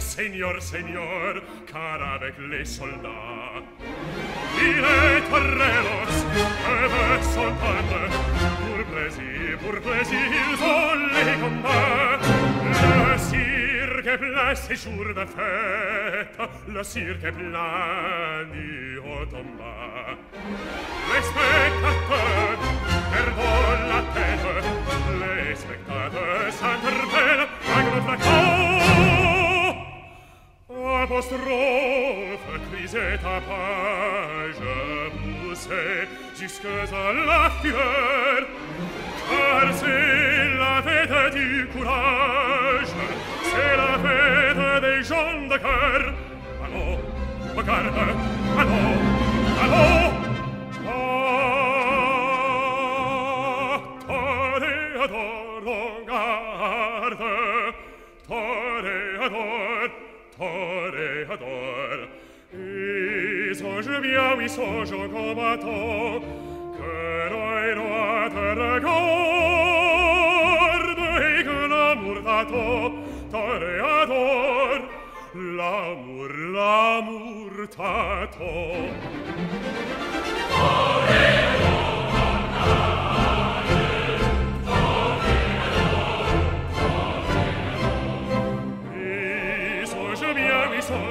Seigneur, Seigneur, car avec les soldats, il est un relos, avec son peuple, pour plaisir, pour plaisir, ils ont les combats. Le cirque est plein, c'est jour de fête, le cirque est plein, catastrophe crisait à page poussait à la fureur car c'est la fête du courage c'est la fête des gens de cœur allô regarde allô allô Toreador, on garde, Toreador, toreador et songe bien oui songe au combattant que l'œil roi te regarde et que l'amour t'attend toreador l'amour l'amour t'attend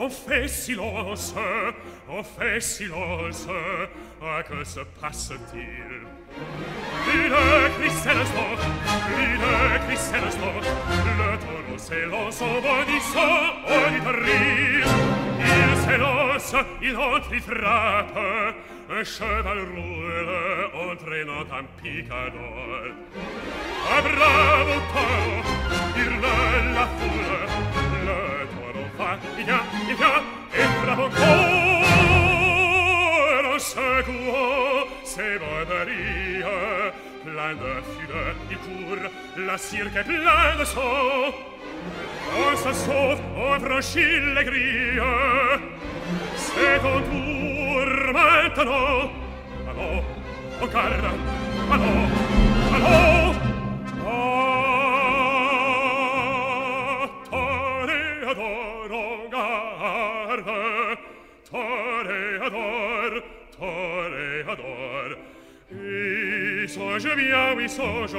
Offessi-le, sir, offessi-le, sir, ah, que se passe-t-il? Une Christelles mort, une Christelles mort, le taureau s'élance en bondissant, on y rit. Il s'élance, il entre, il frappe, un cheval roule, entraînant un picador. Ah, bravo taureau, hurle la foule, via, via, via, e bravo ancora secoua, se voi verie, plein de fureur, il court, la cirque est plein de sang. On se sauve, on franchit les grilles, c'est ton tour maintenant. Allons, au carre, allons, toreador, toreador. Et soja mia, i soja